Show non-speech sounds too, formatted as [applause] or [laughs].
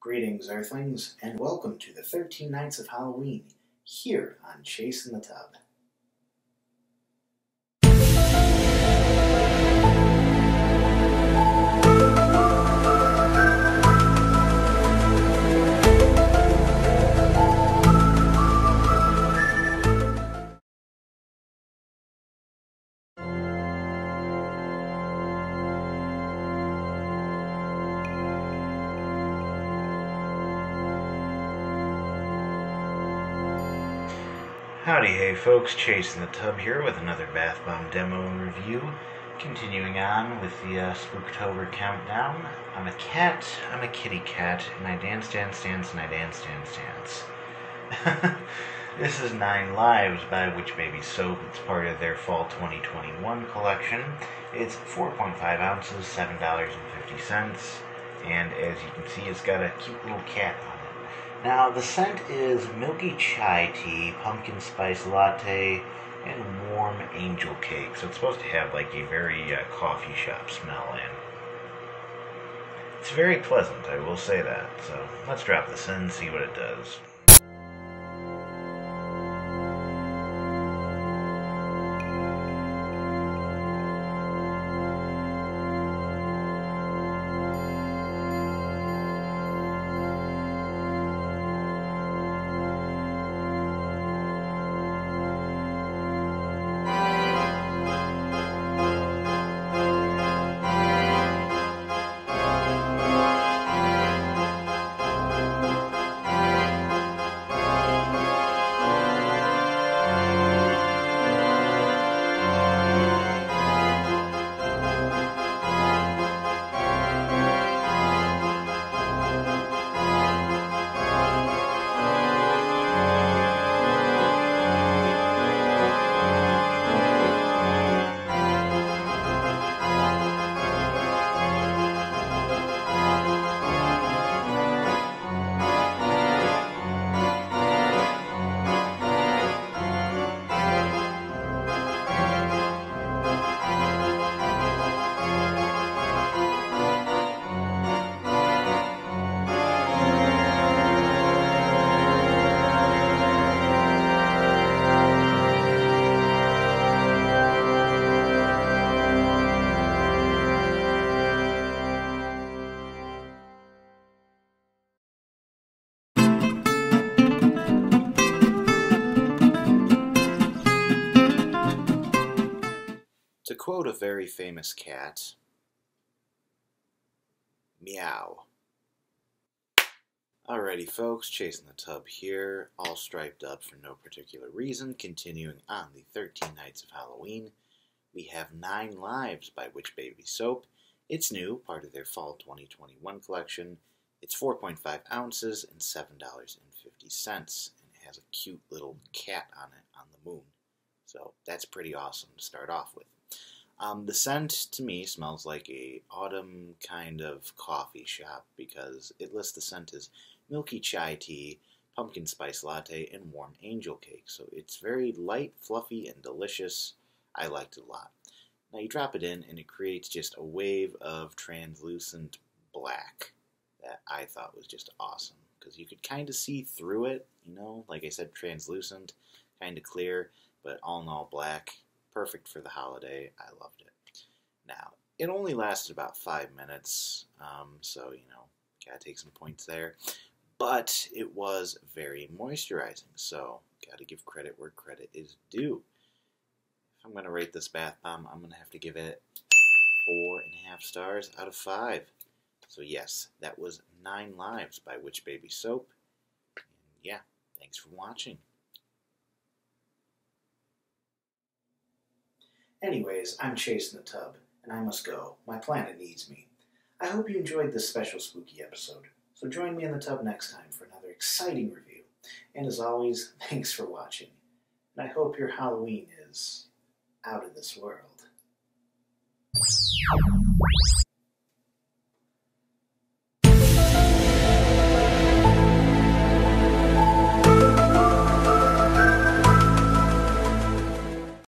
Greetings, Earthlings, and welcome to the 13 Nights of Halloween here on Chase in the Tub. Howdy, hey folks, Chase in the Tub here with another Bath Bomb demo and review. Continuing on with the uh, Spooktober countdown. I'm a cat, I'm a kitty cat, and I dance, dance, dance, and I dance, dance, dance. [laughs] this is Nine Lives by Witch Baby Soap. It's part of their Fall 2021 collection. It's 4.5 ounces, $7.50, and as you can see, it's got a cute little cat on it. Now, the scent is milky chai tea, pumpkin spice latte, and warm angel cake. So it's supposed to have like a very uh, coffee shop smell and it's very pleasant, I will say that. So let's drop this in and see what it does. To quote a very famous cat, meow. Alrighty, folks, Chase in the Tub here, all striped up for no particular reason. Continuing on the 13 Nights of Halloween, we have Nine Lives by Witch Baby Soap. It's new, part of their Fall 2021 collection. It's 4.5 ounces and $7.50, and it has a cute little cat on it on the moon. So that's pretty awesome to start off with. Um, the scent to me smells like a autumn kind of coffee shop because it lists the scent as milky chai tea, pumpkin spice latte, and warm angel cake. So it's very light, fluffy, and delicious. I liked it a lot. Now you drop it in and it creates just a wave of translucent black that I thought was just awesome because you could kind of see through it, you know, like I said, translucent, kind of clear, but all in all black perfect for the holiday. I loved it. Now, it only lasted about five minutes, um, so, you know, gotta take some points there. But it was very moisturizing, so gotta give credit where credit is due. If I'm gonna rate this bath bomb, I'm gonna have to give it four and a half stars out of five. So, yes, that was Nine Lives by Witch Baby Soap. And yeah, thanks for watching. Anyways, I'm Chase in the tub, and I must go. My planet needs me. I hope you enjoyed this special spooky episode, so join me in the tub next time for another exciting review. And as always, [laughs] thanks for watching. And I hope your Halloween is out of this world.